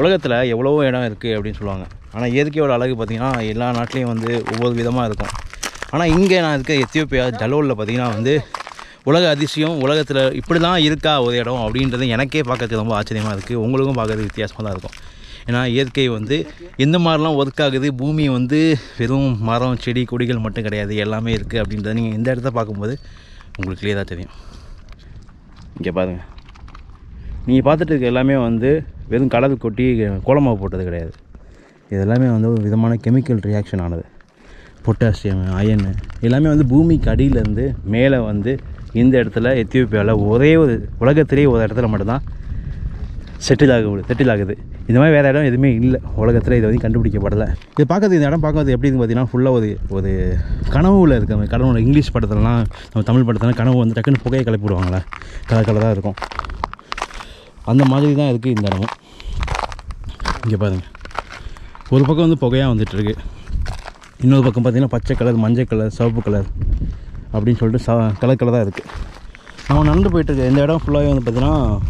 உலகத்தில் எவ்வளவோ இடம் இருக்குது அப்படின்னு சொல்லுவாங்க. ஆனால் இயற்கையோட அழகு பார்த்திங்கன்னா எல்லா நாட்டிலையும் வந்து ஒவ்வொரு விதமாக இருக்கும். ஆனால் இங்கே நான் இருக்க எத்தியோப்பியா ஜலோலில் பார்த்திங்கன்னா வந்து உலக அதிசயம் உலகத்தில் இப்படி தான் இருக்கா ஒரு இடம் அப்படின்றது எனக்கே பார்க்கறதுக்கு ரொம்ப ஆச்சரியமாக இருக்குது உங்களுக்கும் பார்க்கறதுக்கு வித்தியாசமாக தான் இருக்கும். ஏன்னா இயற்கை வந்து எந்த மாதிரிலாம் ஒர்க் ஆகுது பூமி வந்து வெறும் மரம் செடி கொடிகள் மட்டும் கிடையாது எல்லாமே இருக்குது அப்படின்றத நீங்கள் இந்த இடத்த பார்க்கும்போது உங்களுக்கு கிளியராக தெரியும். இங்கே பாருங்கள் நீங்கள் பார்த்துட்டு இருக்க எல்லாமே வந்து வெறும் கடல் கொட்டி கோலமாக போட்டது கிடையாது. இதெல்லாமே வந்து ஒரு விதமான கெமிக்கல் ரியாக்ஷன் ஆனது. பொட்டாசியம் அயனு எல்லாமே வந்து பூமிக்கு அடியிலேருந்து மேலே வந்து இந்த இடத்துல எத்தியோப்பியாவில் ஒரே ஒரு உலகத்திலே ஒரு இடத்துல மட்டும்தான் செட்டில் ஆக செட்டில் ஆகுது. இந்த மாதிரி வேறு இடம் எதுவுமே இல்லை. உலகத்தில் இது வரைக்கும் கண்டுபிடிக்கப்படலை. இது பார்க்கறது இந்த இடம் பார்க்கறது எப்படின்னு பார்த்தீங்கன்னா ஃபுல்லாக ஒரு ஒரு கனவுல இருக்க மாதிரி. கனவுல இங்கிலீஷ் படத்துலலாம் நம்ம தமிழ் படத்துலாம் கனவு வந்து டக்குன்னு புகையை கிளப்பி விடுவாங்களே கலர் கலராக இருக்கும். அந்த மாதிரி தான் இருக்குது இந்த இடமும். இங்கே பாருங்கள் ஒரு பக்கம் வந்து புகையாக வந்துட்டுருக்கு. இன்னொரு பக்கம் பார்த்திங்கன்னா பச்சை கலர் மஞ்சள் கலர் சிவப்பு கலர் அப்படின்னு சொல்லிட்டு ச கலர் கலராக இருக்குது நம்ம நடந்து போயிட்டுருக்கு இந்த இடம் ஃபுல்லாகவே வந்து பார்த்திங்கன்னா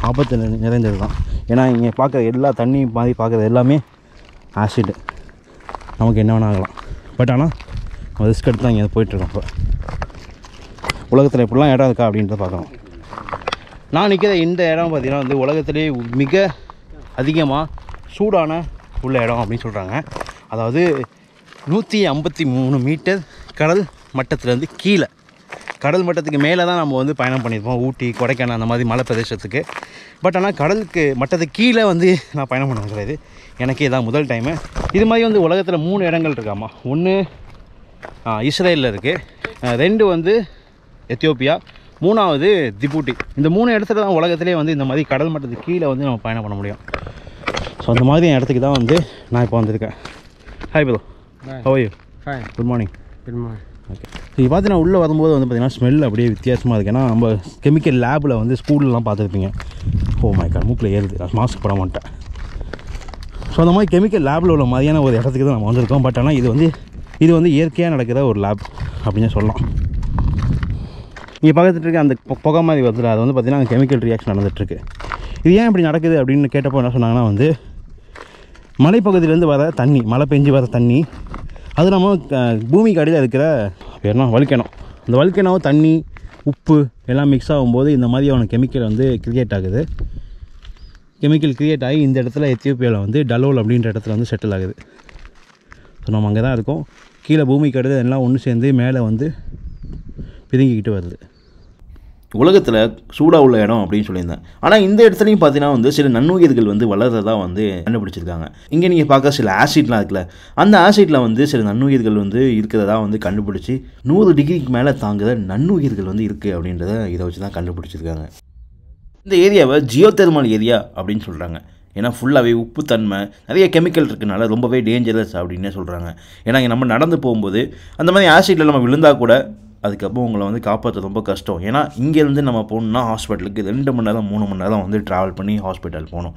ஆபத்து நிறை- நிறைந்தது தான். ஏன்னா இங்கே பார்க்குற எல்லா தண்ணி மாதிரி பார்க்குறது எல்லாமே ஆசிட் நமக்கு என்ன வேணால் ஆகலாம். பட் ஆனால் நம்ம ரிஸ்க் எடுத்து தான் இங்கே போயிட்டுருக்கோம் இப்போ. உலகத்தில் எப்படிலாம் இடம் இருக்கா அப்படின்றத பார்க்கணும். நான் நிற்கிற இந்த இடம் பார்த்திங்கன்னா வந்து உலகத்திலே மிக அதிகமாக சூடான உள்ள இடம் அப்படின்னு சொல்கிறாங்க அதாவது நூற்றி ஐம்பத்தி மூணு மீட்டர் கடல் மட்டத்துலேருந்து கீழே. கடல் மட்டத்துக்கு மேலே தான் நம்ம வந்து பயணம் பண்ணியிருப்போம். ஊட்டி கொடைக்கானல் அந்த மாதிரி மலை பிரதேசத்துக்கு பட் ஆனால் கடலுக்கு மட்டத்துக்கு கீழே வந்து நான் பயணம் பண்ண கிடையாது எனக்கு இதான் முதல் டைமு இது மாதிரி வந்து உலகத்தில் மூணு இடங்கள் இருக்காமா ஒன்று இஸ்ரேலில் இருக்குது ரெண்டு வந்து எத்தியோப்பியா மூணாவது திபூட்டி. இந்த மூணு இடத்துல தான் உலகத்திலே வந்து இந்த மாதிரி கடல் மட்டத்துக்கு கீழே வந்து நம்ம பயணம் பண்ண முடியும். ஸோ அந்த மாதிரி இடத்துக்கு தான் வந்து நான் இப்போ வந்திருக்கேன். Hi bro how you Fine. Good morning Good morning. Okay இது பார்த்தீங்கன்னா உள்ளே வரும்போது வந்து பார்த்தீங்கன்னா ஸ்மெல் அப்படியே வித்தியாசமாக இருக்குது ஏன்னா நம்ம கெமிக்கல் லேபில் வந்து ஸ்கூல்லலாம் பார்த்துருப்பீங்க. ஓ மை கார் மூக்கில் ஏறுது. மாஸ்க் போட மாட்டேன். ஸோ அந்த மாதிரி கெமிக்கல் லேபில் உள்ள மாதிரியான ஒரு இடத்துக்கு தான் நம்ம வந்திருக்கோம். பட் ஆனால் இது வந்து இது வந்து இயற்கையாக நடக்கிற ஒரு லேப் அப்படின்னு சொல்லலாம். இங்கே பக்கத்துல இருக்க அந்த புகை மாதிரி வருதுல அது வந்து பார்த்திங்கன்னா கெமிக்கல் ரியாக்ஷன் நடந்துகிட்ருக்கு இது ஏன் இப்படி நடக்குது அப்படின்னு கேட்டப்போ என்ன சொன்னாங்கன்னா வந்து மலைப்பகுதியிலேருந்து வர தண்ணி மழை பெஞ்சு வர தண்ணி அது நம்ம பூமிக்கு அடியில் இருக்கிற பேர்னா வலிக்கணும் அந்த வலிக்கணும் தண்ணி உப்பு எல்லாம் மிக்ஸ் ஆகும்போது இந்த மாதிரியான கெமிக்கல் வந்து கிரியேட் ஆகுது. கெமிக்கல் கிரியேட் ஆகி இந்த இடத்துல எத்தியோப்பியாவில் வந்து டலோல் அப்படின்ற இடத்துல வந்து செட்டில் ஆகுது. ஸோ நம்ம அங்கே தான் இருக்கோம். கீழே பூமி கடுது எல்லாம் ஒன்று சேர்ந்து மேலே வந்து பிதுங்கிக்கிட்டு வருது. உலகத்தில் சூடாக உள்ள இடம் அப்படின்னு சொல்லியிருந்தேன். ஆனால் இந்த இடத்துலையும் பார்த்தீங்கன்னா வந்து சில நன்னுயிர்கள் வந்து வளர்றதா வந்து கண்டுபிடிச்சிருக்காங்க. இங்கே நீங்கள் பார்க்க சில ஆசிட்லாம் இருக்குல்ல அந்த ஆசிட்டில் வந்து சில நன்னுயிர்கள் வந்து இருக்கிறதா வந்து கண்டுபிடிச்சி நூறு டிகிரிக்கு மேலே தாங்குற நன்னுயிர்கள் வந்து இருக்குது அப்படின்றத இதை வச்சு தான் கண்டுபிடிச்சிருக்காங்க. இந்த ஏரியாவை ஜியோதெர்மல் ஏரியா அப்படின்னு சொல்கிறாங்க ஏன்னா ஃபுல்லாகவே உப்புத்தன்மை நிறைய கெமிக்கல் இருக்கனால ரொம்பவே டேஞ்சரஸ் அப்படின்னே சொல்கிறாங்க ஏன்னா இங்கே நம்ம நடந்து போகும்போது அந்த மாதிரி ஆசிட்டில் நம்ம விழுந்தா கூட அதுக்கப்புறம் உங்களை வந்து காப்பாற்ற ரொம்ப கஷ்டம். ஏன்னா இங்கேருந்து நம்ம போகணுன்னா ஹாஸ்பிட்டலுக்கு ரெண்டு மணி நேரம் மூணு மணி நேரம் வந்து ட்ராவல் பண்ணி ஹாஸ்பிட்டல் போகணும்.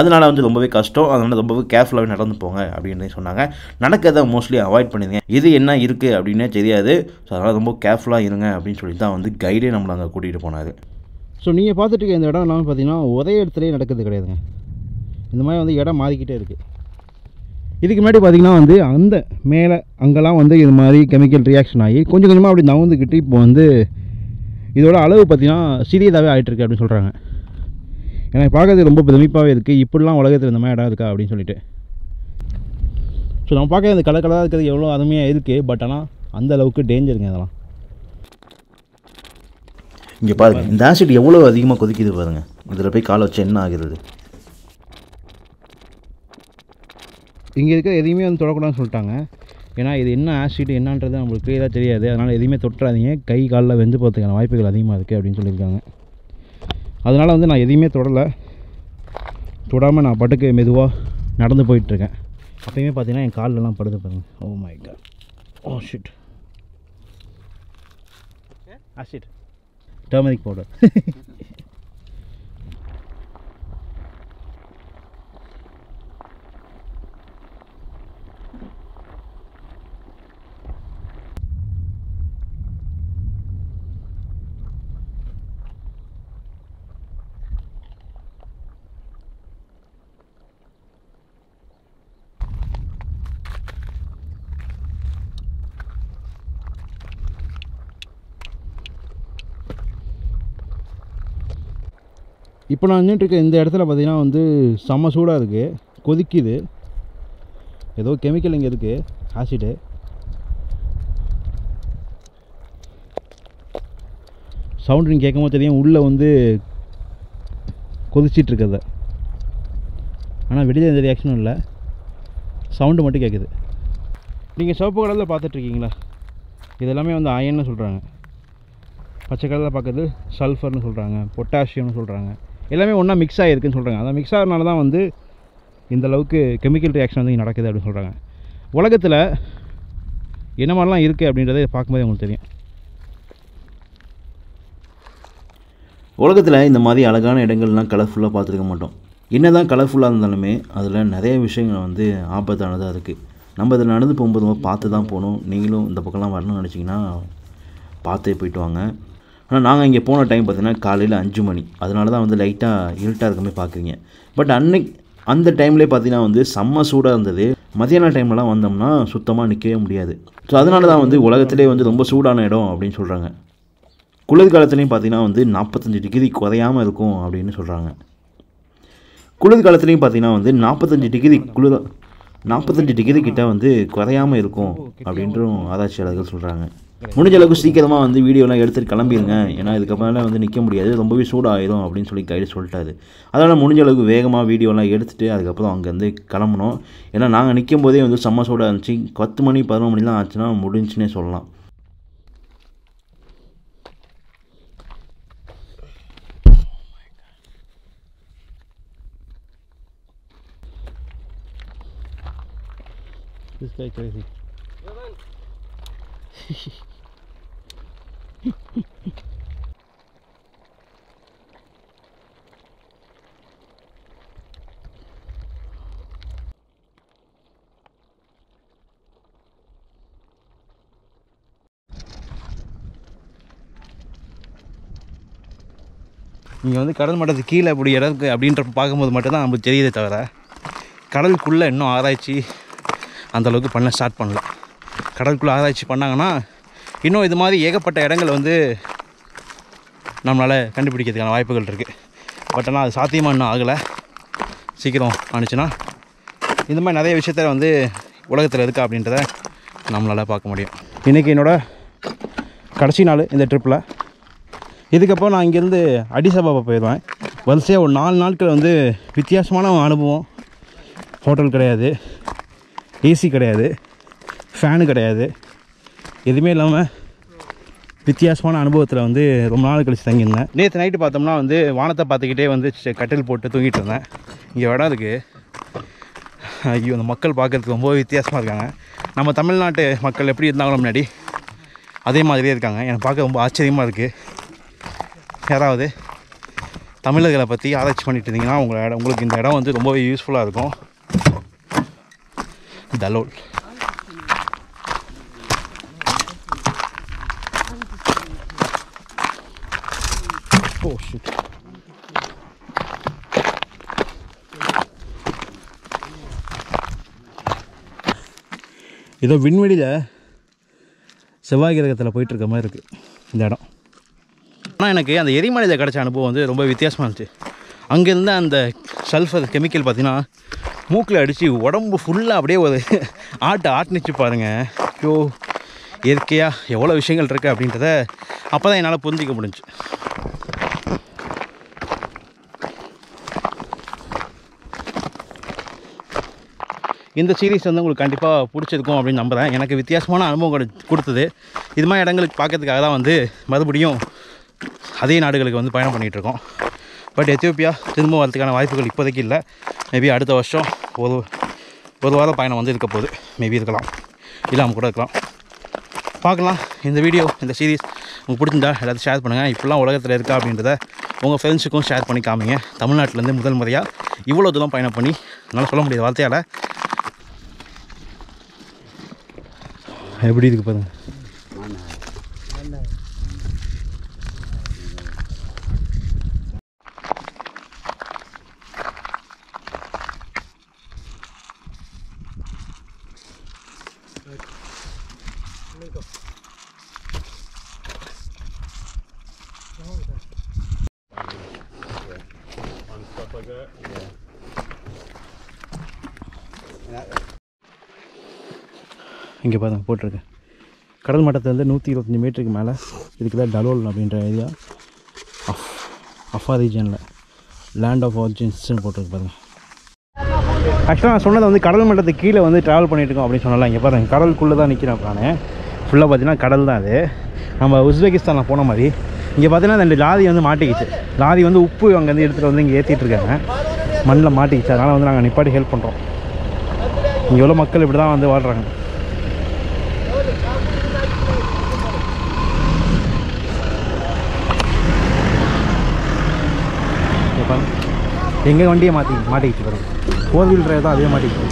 அதனால் வந்து ரொம்பவே கஷ்டம். அதனால் ரொம்பவே கேர்ஃபுல்லாகவே நடந்து போங்க அப்படின்னு சொன்னாங்க. நடக்கிறத மோஸ்ட்லி அவாய்ட் பண்ணிடுங்க. இது என்ன இருக்குது அப்படின்னே தெரியாது. ஸோ அதனால் ரொம்ப கேர்ஃபுல்லாக இருங்க அப்படின்னு சொல்லி தான் வந்து கைடே நம்மளை அங்கே கூட்டிகிட்டு போனார். ஸோ நீங்கள் பார்த்துட்டு இருக்க இந்த இடம் எல்லாமே பார்த்தீங்கன்னா ஒரே இடத்துலேயே நடக்கிறது கிடையாதுங்க. இந்த மாதிரி வந்து இடம் மாறிக்கிட்டே இருக்குது இதுக்கு முன்னாடி பார்த்தீங்கன்னா வந்து அந்த மேலே அங்கெல்லாம் வந்து இது மாதிரி கெமிக்கல் ரியாக்ஷன் ஆகி கொஞ்சம் கொஞ்சமாக அப்படி நவுந்துக்கிட்டு இப்போ வந்து இதோட அளவு பார்த்தீங்கன்னா சிறியதாகவே ஆகிட்டுருக்கு அப்படின்னு சொல்கிறாங்க எனக்கு பார்க்கறது ரொம்ப பிரமிப்பாகவே இருக்குது இப்படிலாம் உலகத்தில் இந்த மாதிரி இடம் இருக்கா அப்படின்னு சொல்லிட்டு. ஸோ நம்ம பார்க்க இந்த கலர் கலராக இருக்கிறது எவ்வளோ அருமையாக இருக்குது பட் ஆனால் அந்த அளவுக்கு டேஞ்சருங்க அதெல்லாம். இங்கே பாருங்கள் இந்த ஆசிட் எவ்வளோ அதிகமாக கொதிக்குது பாருங்கள் இதில் போய் காலை வச்சு என்ன ஆகிறது? இங்கே இருக்கிற எதையுமே வந்து தொடக்கூடாதுன்னு சொல்லிட்டாங்க. ஏன்னா இது என்ன ஆசிட் என்னன்றது நம்மளுக்கு கிளியராக தெரியாது. அதனால் எதையுமே தொட்டுறாதீங்க கை காலில் வெந்து போகிறதுக்கான வாய்ப்புகள் அதிகமாக இருக்குது அப்படின்னு சொல்லியிருக்காங்க. அதனால் வந்து நான் எதையுமே தொடலை. தொடாமல் நான் பாட்டுக்கு மெதுவாக நடந்து போயிட்டுருக்கேன். அப்பயுமே பார்த்தீங்கன்னா என் கால்லலாம் படுது பாருங்க. ஓ my god oh shit acid turmeric powder இப்போ நான் நின்றுட்டு இந்த இடத்துல பார்த்தீங்கன்னா வந்து செம்ம சூடாக இருக்குது கொதிக்குது. ஏதோ கெமிக்கல் இங்கே இருக்குது ஆசிடு சவுண்டு நீங்கள் கேட்கும் போது தெரியும் உள்ளே வந்து கொதிச்சிட்டு இருக்கிறத. ஆனால் வெளியில் எந்த ரியாக்ஷனும் இல்லை. சவுண்டு மட்டும் கேட்குது நீங்கள் சிவப்பு கலரில் பார்த்துட்ருக்கீங்களா இதெல்லாமே வந்து அயன்னு சொல்கிறாங்க பச்சை கலரில் பார்க்குறது சல்ஃபர்னு சொல்கிறாங்க பொட்டாசியம்னு சொல்கிறாங்க எல்லாமே ஒன்றா மிக்ஸ் ஆகிருக்குன்னு சொல்கிறாங்க அதான் மிக்ஸ் ஆகிறனால தான் வந்து இந்த அளவுக்கு கெமிக்கல் ரியாக்ஷன் வந்து நடக்குது அப்படின்னு சொல்கிறாங்க உலகத்தில் என்ன மாதிரிலாம் இருக்குது அப்படின்றத பார்க்கும்போது உங்களுக்கு தெரியும். உலகத்தில் இந்த மாதிரி அழகான இடங்கள்லாம் கலர்ஃபுல்லாக பார்த்துருக்க மாட்டோம். என்ன தான் கலர்ஃபுல்லாக இருந்தாலுமே அதில் நிறைய விஷயங்கள் வந்து ஆபத்தானதாக இருக்குது நம்ம இதில் நடந்து போகும்போது பார்த்து தான் போகணும். நீங்களும் இந்த பக்கம்லாம் வரணும்னு நினச்சிங்கன்னா பார்த்தே போயிட்டு வாங்க. ஆனால் நாங்கள் இங்கே போன டைம் பார்த்தீங்கன்னா காலையில் அஞ்சு மணி. அதனால தான் வந்து லைட்டாக இருட்டாக இருக்கமே பார்க்குறீங்க பட் அன்னைக்கு அந்த டைம்லேயே பார்த்தீங்கன்னா வந்து செம்ம சூடாக இருந்தது. மதியான டைம்லலாம் வந்தோம்னா சுத்தமாக நிற்கவே முடியாது. ஸோ அதனால தான் வந்து உலகத்திலே வந்து ரொம்ப சூடான இடம் அப்படின்னு சொல்கிறாங்க குளிர்காலத்துலேயும் பார்த்தீங்கன்னா வந்து நாற்பத்தஞ்சு டிகிரி குறையாமல் இருக்கும் அப்படின்னு சொல்கிறாங்க குளிர்காலத்துலேயும் பார்த்தீங்கன்னா வந்து நாற்பத்தஞ்சு டிகிரி குளிர் நாற்பத்தஞ்சு டிகிரி கிட்ட வந்து குறையாமல் இருக்கும் அப்படின்றும் ஆராய்ச்சியாளர்கள் சொல்கிறாங்க முடிஞ்ச அளவுக்கு சீக்கிரமாக வந்து வீடியோலாம் எடுத்துட்டு கிளம்பிடுங்க ஏன்னா இதுக்கப்புறம் வந்து நிற்க முடியாது. ரொம்பவே சூடாகிடும் அப்படின்னு சொல்லி கைடு சொல்லிட்டாரு. அதனால் முடிஞ்ச அளவுக்கு வேகமாக வீடியோலாம் எடுத்துகிட்டு அதுக்கப்புறம் அங்கேருந்து கிளம்பணும். ஏன்னா நாங்கள் நிற்கும் போதே வந்து செம்ம சூடாக இருந்துச்சு. பத்து மணி பதினொன்று மணிலாம் ஆச்சுன்னா முடிஞ்சுன்னே சொல்லலாம். This guy crazy. நீங்கள் வந்து கடல் மட்டத்துக்கு கீழே இப்படி இடம் அப்படின்ற பார்க்கும்போது மட்டும்தான் நமக்கு தெரியுதே தவிர கடலுக்குள்ளே இன்னும் ஆராய்ச்சி அந்த அளவுக்கு பண்ண ஸ்டார்ட் பண்ணல. கடலுக்குள்ளே ஆராய்ச்சி பண்ணாங்கன்னா இன்னும் இது மாதிரி ஏகப்பட்ட இடங்கள் வந்து நம்மளால் கண்டுபிடிக்கிறதுக்கான வாய்ப்புகள் இருக்குது பட் ஆனால் அது சாத்தியமாக இன்னும் ஆகலை. சீக்கிரம் ஆணுச்சுன்னா இந்த மாதிரி நிறைய விஷயத்த வந்து உலகத்தில் இருக்கா அப்படின்றத நம்மளால் பார்க்க முடியும். இன்றைக்கி என்னோடய கடைசி நாள் இந்த ட்ரிப்பில் இதுக்கப்புறம் நான் இங்கேருந்து அடிசபாபா போயிடுவேன் வரிசையாக ஒரு நாலு நாட்கள் வந்து வித்தியாசமான அனுபவம். ஹோட்டல் கிடையாது. ஏசி கிடையாது. ஃபேனு கிடையாது. எதுவுமே இல்லாமல் வித்தியாசமான அனுபவத்தில் வந்து ரொம்ப நாள் கழிச்சு தங்கியிருந்தேன். நேற்று நைட்டு பார்த்தோம்னா வந்து வானத்தை பார்த்துக்கிட்டே வந்து கட்டில் போட்டு தூங்கிட்டு இருந்தேன். இங்கே இடம் இருக்குது ஐயோ அந்த மக்கள் பார்க்கறதுக்கு ரொம்ப வித்தியாசமாக இருக்காங்க. நம்ம தமிழ்நாட்டு மக்கள் எப்படி இருந்தாங்களோ முன்னாடி அதே மாதிரியே இருக்காங்க. எனக்கு பார்க்க ரொம்ப ஆச்சரியமாக இருக்குது யாராவது தமிழர்களை பற்றி ஆராய்ச்சி பண்ணிட்டு இருந்தீங்கன்னா உங்களை இடம் உங்களுக்கு இந்த இடம் வந்து ரொம்பவே யூஸ்ஃபுல்லாக இருக்கும். தலோல் shit. ஏதோ விண்வெளியில் செவ்வாய் கிரகத்தில் போயிட்டுருக்க மாதிரி இருக்குது இந்த இடம். ஆனால் எனக்கு அந்த எரிமலையில் கிடச்ச அனுபவம் வந்து ரொம்ப வித்தியாசமாக இருந்துச்சு. அங்கேருந்து அந்த சல்ஃபர் கெமிக்கல் பார்த்திங்கன்னா மூக்கில் அடித்து உடம்பு ஃபுல்லாக அப்படியே ஒரு ஆட்டை ஆட்டுனுச்சு பாருங்கள் ஐயோ இயற்கையாக எவ்வளோ விஷயங்கள் இருக்குது அப்படின்றத அப்போ தான் என்னால் புரிஞ்சிக்க முடிஞ்சு இந்த சீரீஸ் வந்து உங்களுக்கு கண்டிப்பாக பிடிச்சிருக்கும் அப்படின்னு நம்புகிறேன் எனக்கு வித்தியாசமான அனுபவம் கொடு- கொடுத்தது. இது மாதிரி இடங்களுக்கு பார்க்கறதுக்காக தான் வந்து மறுபடியும் அதே நாடுகளுக்கு வந்து பயணம் பண்ணிகிட்டு இருக்கோம். பட் எத்தியோப்பியா திரும்ப வரதுக்கான வாய்ப்புகள் இப்போதைக்கு இல்லை. மேபி அடுத்த வருஷம் ஒரு ஒரு வாரம் பயணம் வந்து இருக்க போகுது. மேபி இருக்கலாம். இல்லாமல் கூட இருக்கலாம். பார்க்கலாம். இந்த வீடியோ இந்த சீரீஸ் உங்களுக்கு பிடிச்சிருந்தா எல்லாத்தையும் ஷேர் பண்ணுங்கள் இப்படிலாம் உலகத்தில் இருக்கா அப்படின்றத உங்கள் ஃப்ரெண்ட்ஸுக்கும் ஷேர் பண்ணி காமிங்க. தமிழ்நாட்டிலேருந்து முதல் முறையாக இவ்வளோ தூரம் பயணம் பண்ணி என்னால் சொல்ல முடியாத வார்த்தையால் எப்படி இருக்கு பாருங்கள் இங்கே பாருங்கள் போட்டிருக்கு. கடல் மட்டத்துலேருந்து நூற்றி இருபத்தஞ்சி மீட்டருக்கு மேலே இதுக்கு தான் டலோல் அப்படின்ற ஏரியா. அஃப் அஃபா ரீஜனில். லேண்ட் ஆஃப் ஆர்ஜின்ஸ்னு போட்டிருக்கு பாருங்கள் ஆக்சுவலாக நான் சொன்னது வந்து கடல் மட்டத்துக்கு கீழே வந்து ட்ராவல் பண்ணிட்டுருக்கோம் அப்படின்னு சொன்னல இங்கே பாருங்கள் கடலுக்குள்ளே தான் நிற்கிறேன் நான் ஃபுல்லாக பார்த்தீங்கன்னா கடல் தான் அது. நம்ம உஸ்பெகிஸ்தானில் போன மாதிரி. இங்கே பார்த்தீங்கன்னா ரெண்டு லாரி வந்து மாட்டிக்கிச்சு. லாரி வந்து உப்பு அங்கேருந்து எடுத்துகிட்டு வந்து இங்கே ஏற்றிட்டு இருக்காங்க. மண்ணில் மாட்டிக்கிச்சு. அதனால் வந்து நாங்கள் நிப்பாட்டி ஹெல்ப் பண்ணுறோம் இங்கே எவ்வளோ மக்கள் இப்படி தான் வந்து வாழ்கிறாங்க எங்கே வண்டியை மாற்றி மாட்டிக்கிட்டு இருக்கிறோம் ஃபோர் வீல் டிரைவ் தான் அதே மாட்டிக்கிட்டு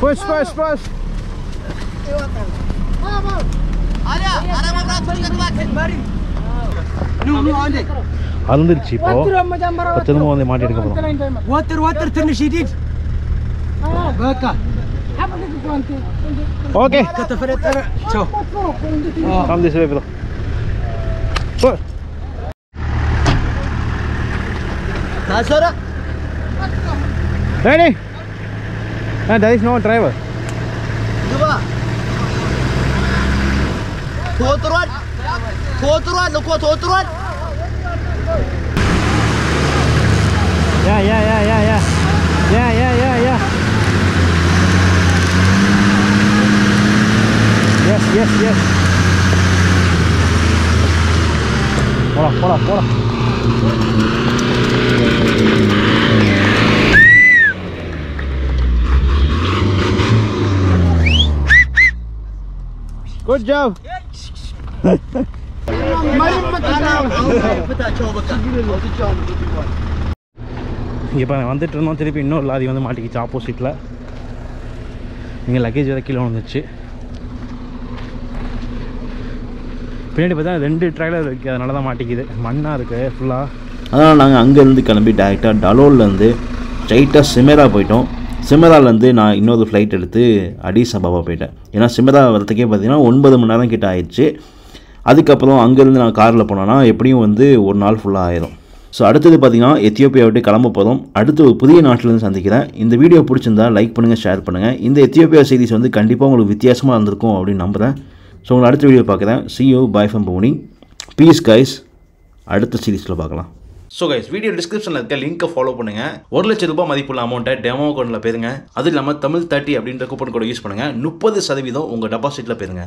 புஷ் புஷ் புஷ் அழுந்துருச்சு இப்போ திரும்ப வந்து மாட்டி எடுக்க போகிறோம் ஒருத்தர் ஒருத்தர் தின்னு சீட்டி ஓகே கத்த ஃபரே தர so come this way bro Now. Ready? No, there is no driver. Thotruan. Thotruan. Look what Thotruan. Yeah, yeah, yeah, yeah, yeah. Yeah, yeah, yeah, yeah. Yes, yes, yes. Hola, hola, hola. Good job. இப்போ நான் வந்துட்டு இருந்தோம். திருப்பி இன்னொரு lorry வந்து மாட்டிக்கிச்சு ஆப்போசிட்டில் இங்கே லக்கேஜ் வேறு கீழே வந்துச்சு பின்னாடி பார்த்தா ரெண்டு ட்ரைலர் இருக்குது அதனால தான் மாட்டிக்குது மண்ணாக இருக்குது ஃபுல்லாக அதனால் நாங்கள் அங்கேருந்து கிளம்பி டேரெக்டாக டலோல்லேருந்து ஸ்ட்ரைட்டாக சிமேரா போயிட்டோம். சிமராலேருந்து நான் இன்னொரு ஃப்ளைட் எடுத்து அடிஸ் அபாபா போயிட்டேன். ஏன்னா சிமரா வரத்துக்கே பார்த்தீங்கன்னா ஒன்பது மணி நேரம் கிட்ட ஆயிடுச்சு. அதுக்கப்புறம் அங்கேருந்து நான் காரில் போனோன்னா எப்படியும் வந்து ஒரு நாள் ஃபுல்லாக ஆயிரும். ஸோ அடுத்தது பார்த்தீங்கன்னா எத்தியோப்பியா விட்டு கிளம்ப போதும் அடுத்து ஒரு புதிய நாட்டிலேருந்து சந்திக்கிறேன். இந்த வீடியோ பிடிச்சிருந்தா லைக் பண்ணுங்கள் ஷேர் பண்ணுங்கள் இந்த எத்தியோப்பியா சீரிஸ் வந்து கண்டிப்பாக உங்களுக்கு வித்தியாசமாக இருந்திருக்கும் அப்படின்னு நம்புகிறேன் ஸோ உங்களை அடுத்த வீடியோ பார்க்குறேன். சிஓ பாய் ஃபம் போனி பீஸ் கைஸ் அடுத்த சீரீஸில் பார்க்கலாம். ஸோ கைஸ் வீடியோ டிஸ்கிரிப்ஷனில் இருக்க லிங்க்கை ஃபாலோ பண்ணுங்கள் ஒரு லட்ச ரூபாய் மதிப்புள்ள அமௌண்ட்டை டெமோ அக்கௌண்ட்டில் போயிருங்க அது இல்லாமல் தமிழ் தேர்ட்டி அப்படின்ற கூப்பன் கோடை யூஸ் பண்ணுங்கள் முப்பது சதவீதம் உங்கள் டெபாசிட்டில் போயிருங்க